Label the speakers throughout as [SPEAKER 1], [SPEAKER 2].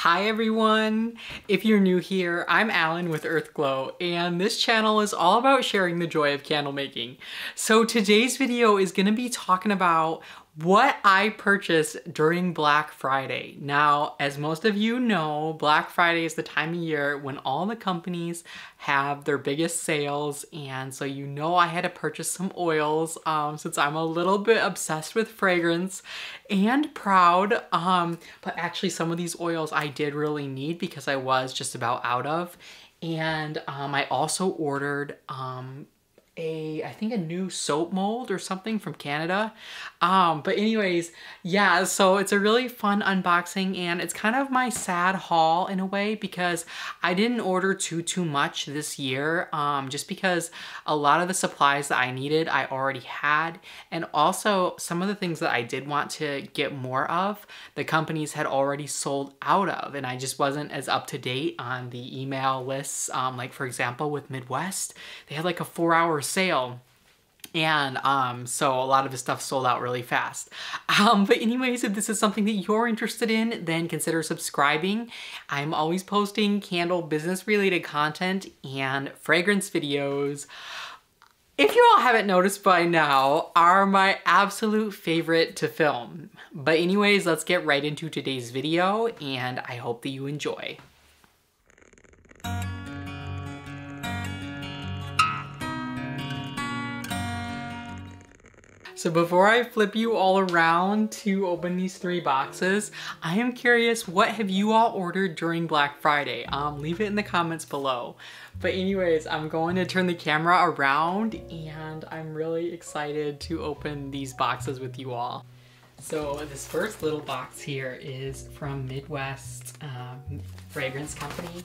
[SPEAKER 1] Hi everyone! If you're new here, I'm Alan with Earthglow, and this channel is all about sharing the joy of candle making. So today's video is gonna be talking about what I purchased during Black Friday. Now, as most of you know, Black Friday is the time of year when all the companies have their biggest sales, and so you know I had to purchase some oils um, since I'm a little bit obsessed with fragrance and proud. Um, but actually, some of these oils I did really need because I was just about out of. And um, I also ordered um, a I think a new soap mold or something from Canada. Um, but anyways, yeah, so it's a really fun unboxing and it's kind of my sad haul in a way because I didn't order too too much this year um, just because a lot of the supplies that I needed I already had and also some of the things that I did want to get more of the companies had already sold out of and I just wasn't as up to date on the email lists um, like for example with Midwest they had like a four hour sale and um, so a lot of his stuff sold out really fast. Um, but anyways, if this is something that you're interested in, then consider subscribing. I'm always posting candle business related content and fragrance videos. If you all haven't noticed by now, are my absolute favorite to film. But anyways, let's get right into today's video and I hope that you enjoy. So before I flip you all around to open these three boxes, I am curious, what have you all ordered during Black Friday? Um, leave it in the comments below. But anyways, I'm going to turn the camera around and I'm really excited to open these boxes with you all. So this first little box here is from Midwest um, Fragrance Company.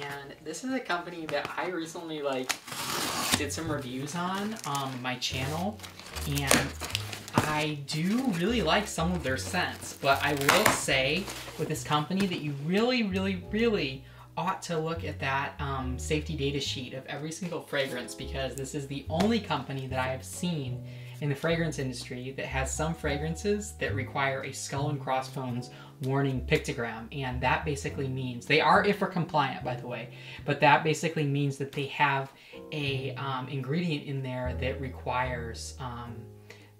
[SPEAKER 1] And this is a company that I recently like did some reviews on um, my channel and I do really like some of their scents, but I will say with this company that you really, really, really ought to look at that um, safety data sheet of every single fragrance because this is the only company that I have seen in the fragrance industry that has some fragrances that require a skull and crossbones warning pictogram and that basically means they are IFRA compliant by the way but that basically means that they have a um, ingredient in there that requires um,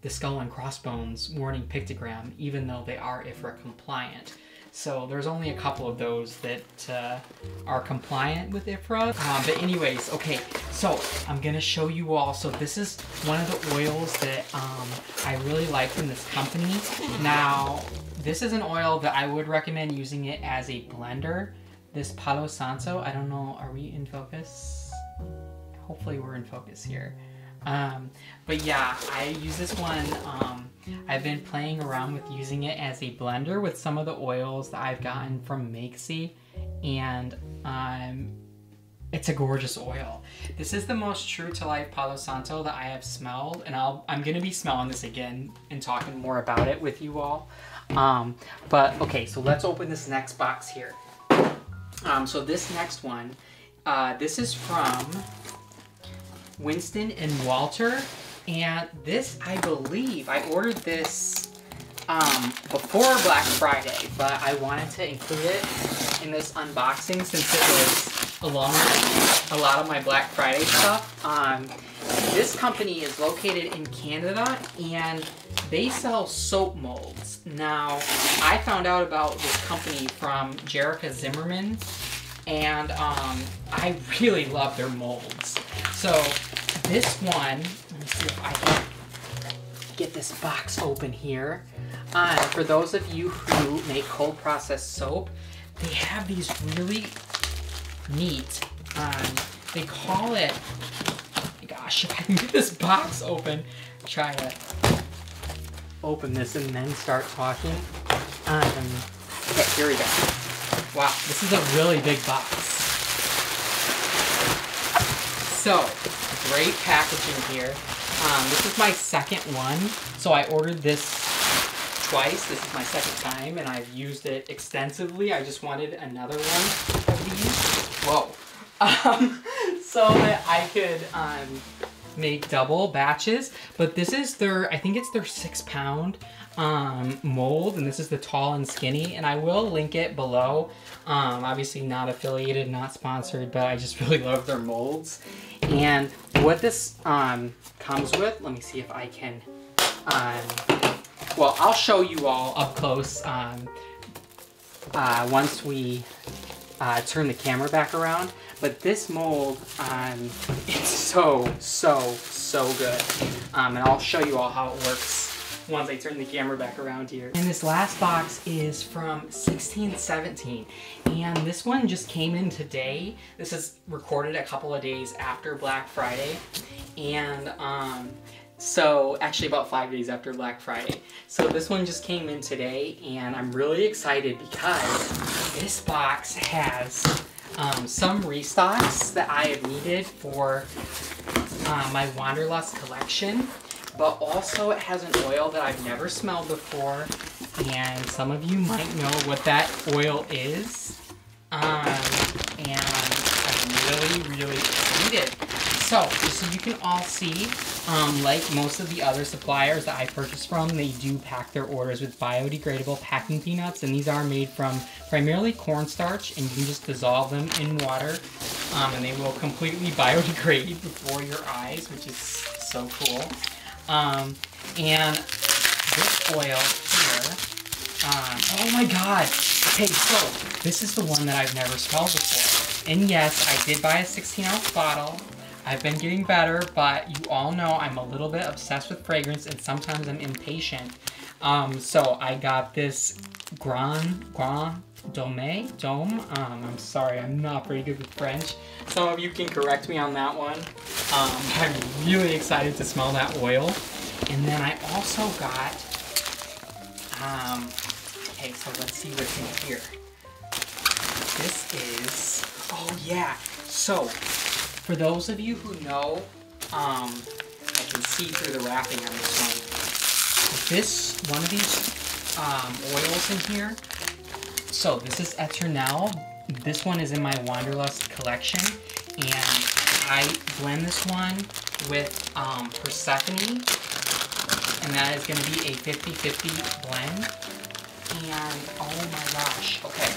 [SPEAKER 1] the skull and crossbones warning pictogram even though they are IFRA compliant so there's only a couple of those that uh, are compliant with IFRA. Um, but anyways, okay, so I'm gonna show you all. So this is one of the oils that um, I really like from this company. Now, this is an oil that I would recommend using it as a blender. This Palo Santo, I don't know, are we in focus? Hopefully we're in focus here. Um, but yeah, I use this one um, I've been playing around with using it as a blender with some of the oils that I've gotten from Makesy and um, it's a gorgeous oil. This is the most true to life Palo Santo that I have smelled and I'll, I'm gonna be smelling this again and talking more about it with you all. Um, but okay, so let's open this next box here. Um, so this next one, uh, this is from Winston and Walter and this, I believe, I ordered this um, before Black Friday, but I wanted to include it in this unboxing since it was along with a lot of my Black Friday stuff. Um, this company is located in Canada and they sell soap molds. Now, I found out about this company from Jerica Zimmerman and um, I really love their molds. So this one, let me see if I can get this box open here. Uh, for those of you who make cold processed soap, they have these really neat, um, they call it, gosh, if I can get this box open, try to open this and then start talking. Um, okay, here we go. Wow, this is a really big box. So, great packaging here. Um, this is my second one, so I ordered this twice. This is my second time, and I've used it extensively. I just wanted another one of these. Whoa. Um, so that I could um, make double batches. But this is their, I think it's their six pound. Um, mold, and this is the tall and skinny, and I will link it below. Um, obviously not affiliated, not sponsored, but I just really love their molds. And what this um, comes with, let me see if I can, um, well, I'll show you all up close um, uh, once we uh, turn the camera back around. But this mold, um, it's so, so, so good. Um, and I'll show you all how it works once I turn the camera back around here. And this last box is from 1617. And this one just came in today. This is recorded a couple of days after Black Friday. And um, so actually about five days after Black Friday. So this one just came in today and I'm really excited because this box has um, some restocks that I have needed for uh, my Wanderlust collection but also it has an oil that I've never smelled before, and some of you might know what that oil is. Um, and I'm really, really excited. So, just so you can all see, um, like most of the other suppliers that I purchase from, they do pack their orders with biodegradable packing peanuts, and these are made from primarily cornstarch, and you can just dissolve them in water, um, and they will completely biodegrade before your eyes, which is so cool. Um, and this oil here, um, oh my god. Okay, so this is the one that I've never smelled before. And yes, I did buy a 16 ounce bottle. I've been getting better, but you all know I'm a little bit obsessed with fragrance and sometimes I'm impatient. Um, so I got this Grand, Grand Dome, Dome. Um, I'm sorry, I'm not very good with French. Some of you can correct me on that one. Um, I'm really excited to smell that oil. And then I also got, um, okay, so let's see what's in here. This is, oh yeah. So, for those of you who know, um, I can see through the wrapping on this one. This, one of these um, oils in here so this is Eternal. This one is in my Wanderlust collection, and I blend this one with um, Persephone, and that is going to be a 50-50 blend. And oh my gosh, okay,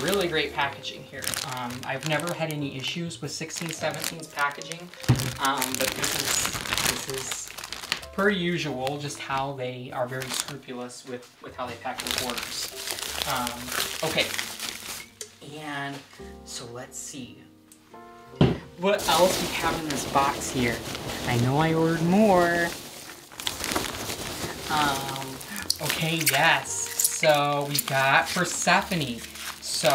[SPEAKER 1] really great packaging here. Um, I've never had any issues with 1617's packaging, um, but this is, this is per usual, just how they are very scrupulous with, with how they pack their orders. Um, okay, and so let's see. What else we have in this box here? I know I ordered more. Um, okay, yes. So we got Persephone. So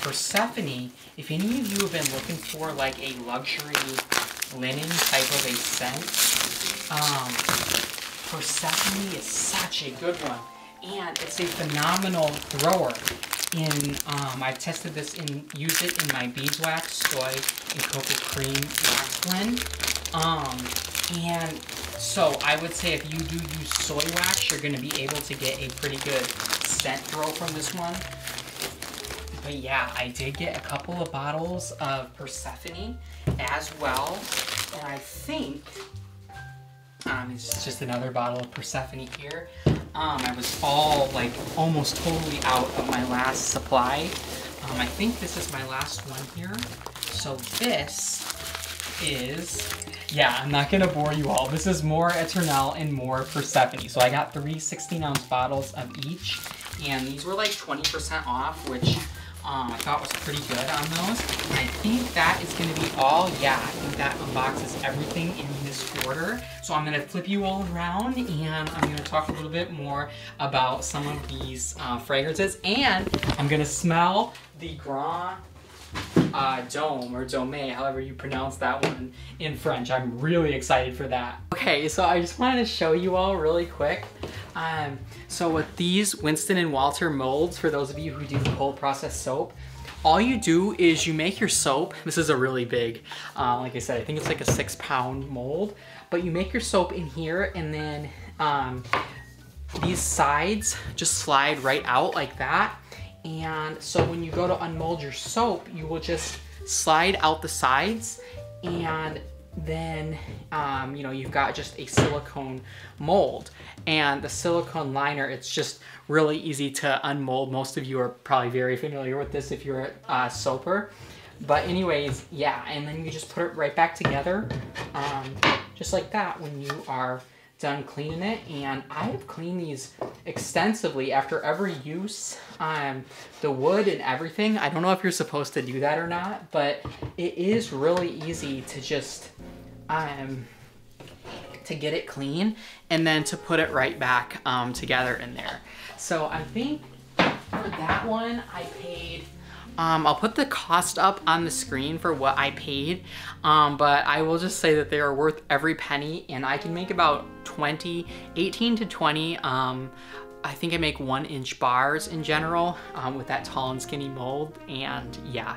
[SPEAKER 1] Persephone, if any of you have been looking for like a luxury linen type of a scent, um, Persephone is such a good one and it's a phenomenal thrower. In um, I've tested this and use it in my beeswax, soy, and cocoa cream wax blend. Um, and so I would say if you do use soy wax, you're going to be able to get a pretty good scent throw from this one. But yeah, I did get a couple of bottles of Persephone as well. And I think um, it's just another bottle of Persephone here. Um, I was all, like, almost totally out of my last supply. Um, I think this is my last one here. So this is, yeah, I'm not gonna bore you all. This is more Eternal and more Persephone. So I got three 16 ounce bottles of each, and these were like 20% off, which um, I thought was pretty good on those. I think that is going to be all. Yeah, I think that unboxes everything in this order. So I'm going to flip you all around and I'm going to talk a little bit more about some of these uh, fragrances. And I'm going to smell the Grand uh, Dome or Dome, however you pronounce that one in French. I'm really excited for that. Okay, so I just wanted to show you all really quick. Um, so with these Winston and Walter molds, for those of you who do the cold process soap, all you do is you make your soap. This is a really big, uh, like I said, I think it's like a six pound mold, but you make your soap in here and then um, these sides just slide right out like that. And so when you go to unmold your soap, you will just slide out the sides and then um, you know you've got just a silicone mold. And the silicone liner it's just really easy to unmold. Most of you are probably very familiar with this if you're a uh, soaper. But anyways yeah and then you just put it right back together um, just like that when you are done cleaning it and I have cleaned these extensively after every use um, the wood and everything. I don't know if you're supposed to do that or not but it is really easy to just um, to get it clean and then to put it right back um, together in there. So I think for that one I paid um, I'll put the cost up on the screen for what I paid, um, but I will just say that they are worth every penny and I can make about 20, 18 to 20. Um, I think I make one inch bars in general um, with that tall and skinny mold and yeah,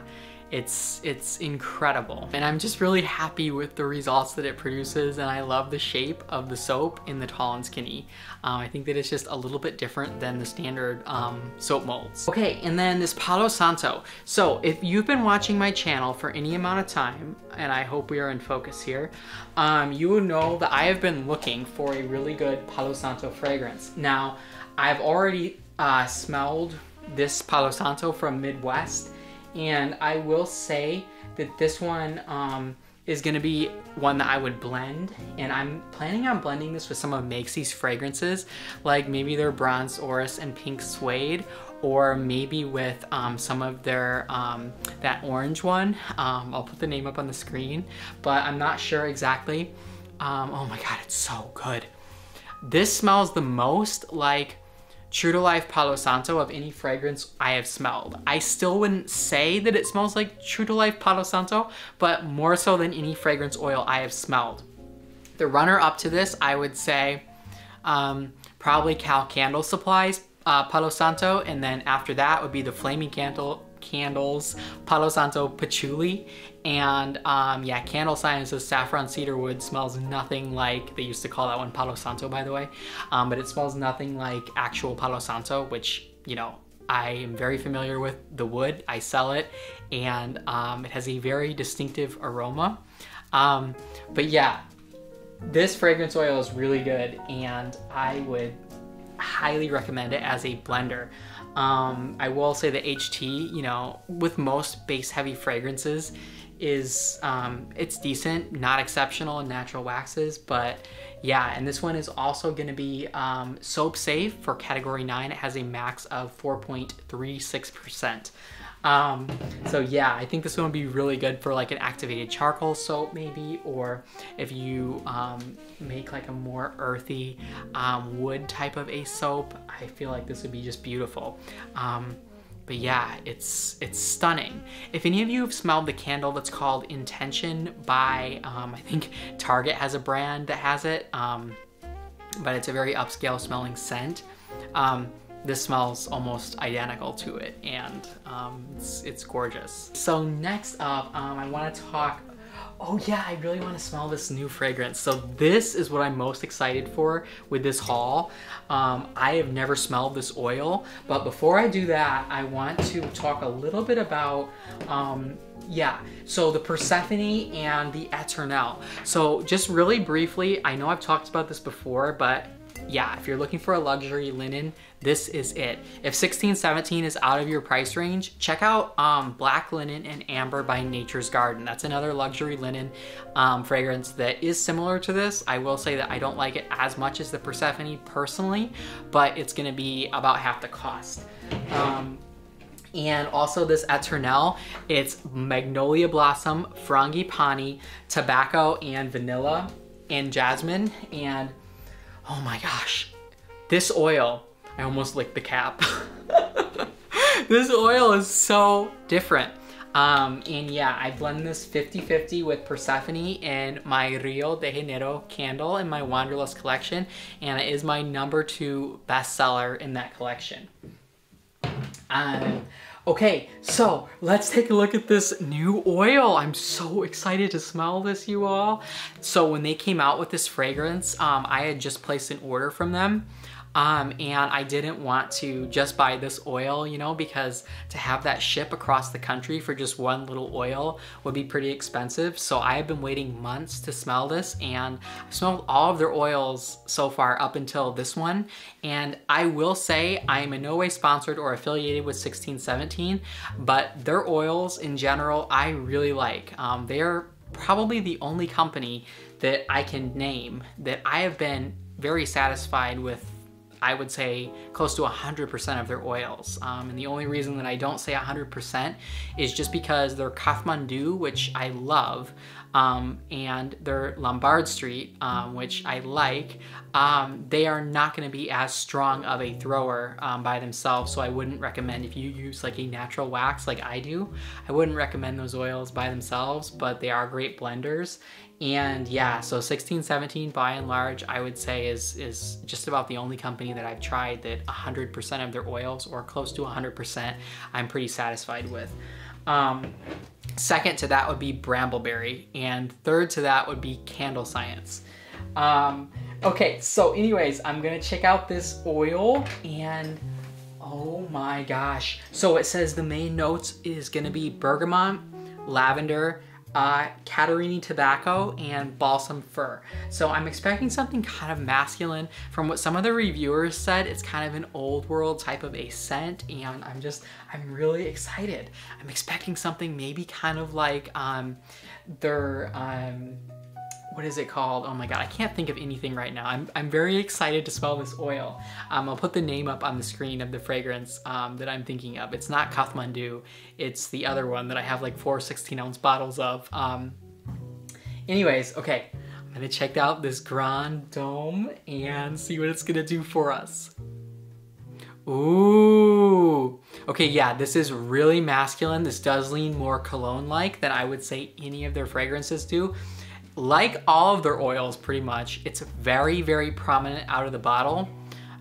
[SPEAKER 1] it's, it's incredible. And I'm just really happy with the results that it produces and I love the shape of the soap in the tall and skinny. Um, I think that it's just a little bit different than the standard um, soap molds. Okay, and then this Palo Santo. So if you've been watching my channel for any amount of time, and I hope we are in focus here, um, you know that I have been looking for a really good Palo Santo fragrance. Now, I've already uh, smelled this Palo Santo from Midwest and I will say that this one um, is gonna be one that I would blend and I'm planning on blending this with some of Makesy's fragrances like maybe their Bronze Orris and Pink Suede or maybe with um, some of their, um, that orange one. Um, I'll put the name up on the screen, but I'm not sure exactly. Um, oh my God, it's so good. This smells the most like True to Life Palo Santo of any fragrance I have smelled. I still wouldn't say that it smells like True to Life Palo Santo, but more so than any fragrance oil I have smelled. The runner up to this, I would say, um, probably Cal Candle Supplies uh, Palo Santo, and then after that would be the Flaming Candle candles, Palo Santo Patchouli, and um, yeah, Candle Sciences Saffron Cedarwood smells nothing like, they used to call that one Palo Santo by the way, um, but it smells nothing like actual Palo Santo, which, you know, I am very familiar with the wood, I sell it, and um, it has a very distinctive aroma. Um, but yeah, this fragrance oil is really good and I would highly recommend it as a blender. Um, I will say the HT, you know, with most base heavy fragrances, is um, it's decent, not exceptional in natural waxes, but yeah, and this one is also to be um, soap safe for category 9. It has a max of 4.36%. Um, so yeah, I think this one would be really good for like an activated charcoal soap maybe, or if you um, make like a more earthy um, wood type of a soap, I feel like this would be just beautiful. Um, but yeah, it's it's stunning. If any of you have smelled the candle that's called Intention by, um, I think Target has a brand that has it, um, but it's a very upscale smelling scent. Um, this smells almost identical to it and um, it's, it's, gorgeous. So next up, um, I wanna talk oh yeah, I really want to smell this new fragrance. So this is what I'm most excited for with this haul. Um, I have never smelled this oil, but before I do that, I want to talk a little bit about um, yeah, so the Persephone and the Eternelle. So just really briefly, I know I've talked about this before, but yeah, if you're looking for a luxury linen, this is it. If 1617 is out of your price range, check out um, Black Linen and Amber by Nature's Garden. That's another luxury linen um, fragrance that is similar to this. I will say that I don't like it as much as the Persephone personally, but it's gonna be about half the cost. Um, and also this Eternelle, it's Magnolia Blossom, Frangipani, Tobacco, and Vanilla, and Jasmine, and Oh my gosh. This oil, I almost licked the cap. this oil is so different. Um, and yeah, I blend this 50-50 with Persephone and my Rio de Janeiro candle in my Wanderlust collection. And it is my number two bestseller in that collection. Um, Okay, so let's take a look at this new oil. I'm so excited to smell this, you all. So when they came out with this fragrance, um, I had just placed an order from them. Um, and I didn't want to just buy this oil, you know, because to have that ship across the country for just one little oil would be pretty expensive. So I have been waiting months to smell this and I've smelled all of their oils so far up until this one. And I will say I am in no way sponsored or affiliated with 1617, but their oils in general, I really like. Um, they're probably the only company that I can name that I have been very satisfied with I would say close to 100% of their oils. Um, and the only reason that I don't say 100% is just because their Kathmandu, which I love, um, and their Lombard Street, um, which I like, um, they are not going to be as strong of a thrower um, by themselves. So I wouldn't recommend if you use like a natural wax like I do, I wouldn't recommend those oils by themselves, but they are great blenders. And yeah, so 1617 by and large, I would say is, is just about the only company that I've tried that 100% of their oils or close to 100% I'm pretty satisfied with. Um, second to that would be Brambleberry and third to that would be Candle Science. Um, okay, so anyways, I'm gonna check out this oil and oh my gosh. So it says the main notes is gonna be bergamot, lavender, uh, Catarini tobacco and balsam fir. So I'm expecting something kind of masculine. From what some of the reviewers said, it's kind of an old world type of a scent and I'm just, I'm really excited. I'm expecting something maybe kind of like um, their, um, what is it called? Oh my god, I can't think of anything right now. I'm, I'm very excited to smell this oil. Um, I'll put the name up on the screen of the fragrance um, that I'm thinking of. It's not Kathmandu, it's the other one that I have like four 16 ounce bottles of. Um, anyways, okay, I'm gonna check out this Grand Dome and see what it's gonna do for us. Ooh. Okay, yeah, this is really masculine. This does lean more cologne-like than I would say any of their fragrances do like all of their oils pretty much, it's very, very prominent out of the bottle.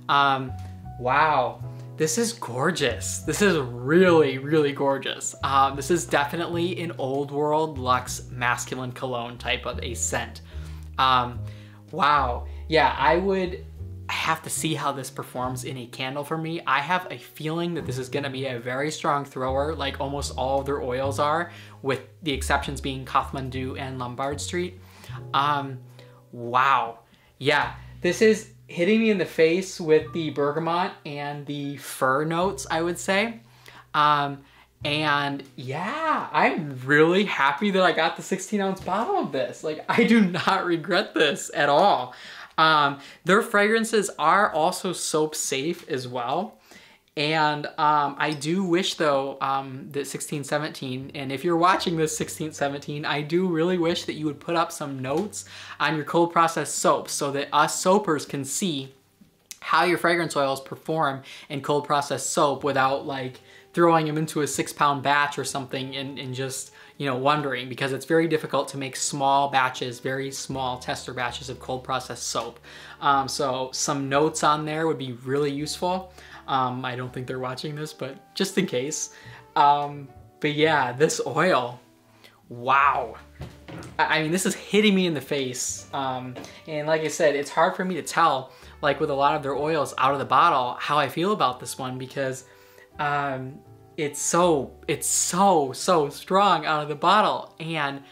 [SPEAKER 1] Um, wow, this is gorgeous. This is really, really gorgeous. Um, this is definitely an old world luxe masculine cologne type of a scent. Um, wow, yeah, I would have to see how this performs in a candle for me. I have a feeling that this is gonna be a very strong thrower, like almost all of their oils are, with the exceptions being Kathmandu and Lombard Street. Um, wow. Yeah, this is hitting me in the face with the bergamot and the fir notes, I would say. Um, and yeah, I'm really happy that I got the 16 ounce bottle of this. Like, I do not regret this at all. Um, their fragrances are also soap safe as well. And um, I do wish though um, that 1617, and if you're watching this 1617, I do really wish that you would put up some notes on your cold process soaps so that us soapers can see how your fragrance oils perform in cold process soap without like throwing them into a six pound batch or something and, and just you know wondering because it's very difficult to make small batches very small tester batches of cold process soap. Um, so some notes on there would be really useful um, I don't think they're watching this, but just in case. Um, but yeah, this oil, wow. I mean, this is hitting me in the face. Um, and like I said, it's hard for me to tell, like with a lot of their oils out of the bottle, how I feel about this one because um, it's so, it's so, so strong out of the bottle. And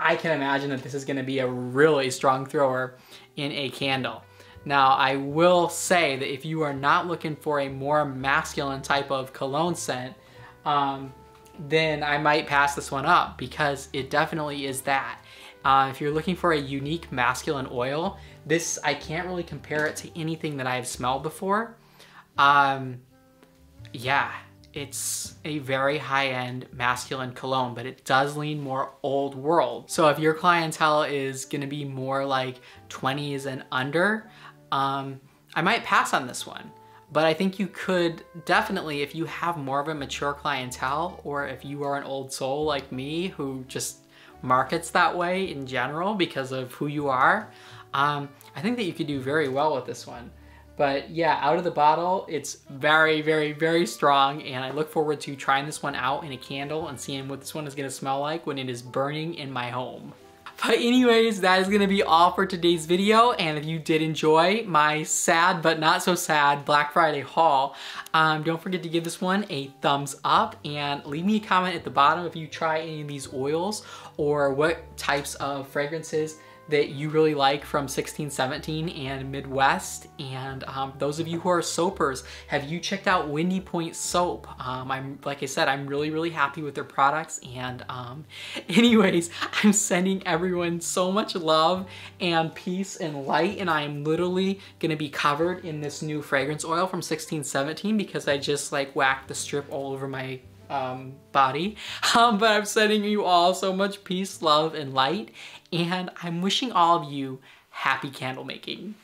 [SPEAKER 1] I can imagine that this is gonna be a really strong thrower in a candle. Now, I will say that if you are not looking for a more masculine type of cologne scent, um, then I might pass this one up because it definitely is that. Uh, if you're looking for a unique masculine oil, this, I can't really compare it to anything that I've smelled before. Um, yeah, it's a very high-end masculine cologne, but it does lean more old world. So if your clientele is gonna be more like 20s and under, um, I might pass on this one, but I think you could definitely, if you have more of a mature clientele, or if you are an old soul like me who just markets that way in general because of who you are, um, I think that you could do very well with this one. But yeah, out of the bottle, it's very, very, very strong, and I look forward to trying this one out in a candle and seeing what this one is gonna smell like when it is burning in my home. But anyways, that is gonna be all for today's video. And if you did enjoy my sad but not so sad Black Friday haul, um, don't forget to give this one a thumbs up and leave me a comment at the bottom if you try any of these oils or what types of fragrances that you really like from 1617 and Midwest. And um, those of you who are soapers, have you checked out Windy Point Soap? Um, I'm like I said, I'm really, really happy with their products. And um, anyways, I'm sending everyone so much love and peace and light. And I'm literally gonna be covered in this new fragrance oil from 1617 because I just like whacked the strip all over my um, body. Um, but I'm sending you all so much peace, love, and light. And I'm wishing all of you happy candle making.